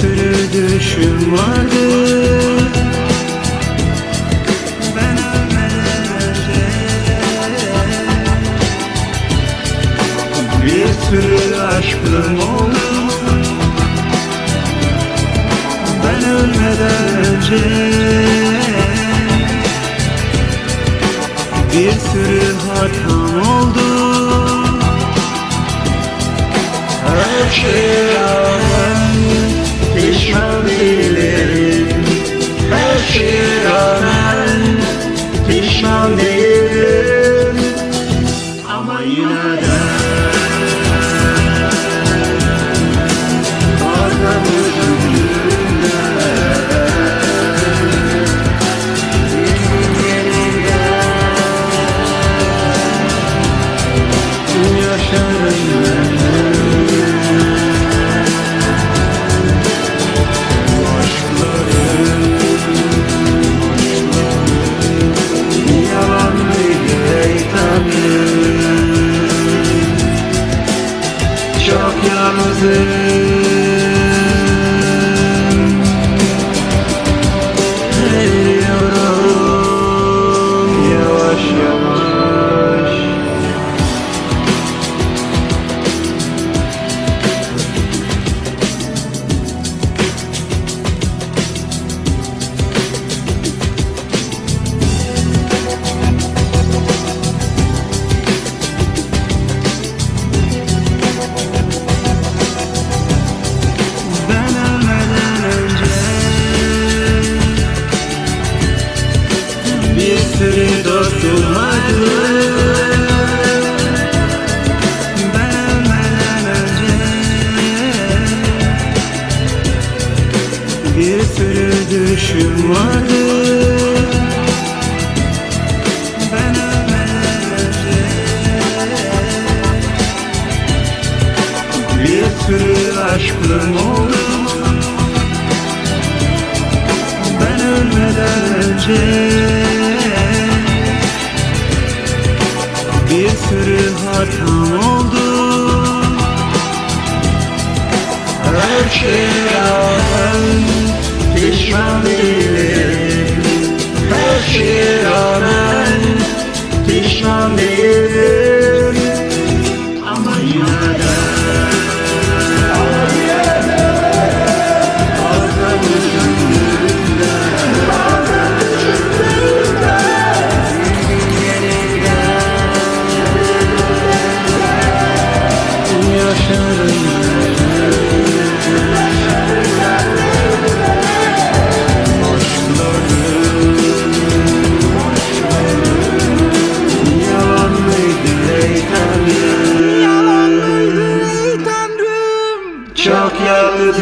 sürü düşüm vardı. Ben ölmeden önce Bir sürü aşkım oldu. Ben ölmeden önce Bir sürü hatam oldu. Her şeye Çok yalnızım. Eriyorum yavaş yavaş Bir sürü düşüm vardı. Ben önce Bir sürü aşkım oldu. Ben ölmeden önce Bir sürü hatam oldu. Her şeye rağmen round it is. kalk yalnız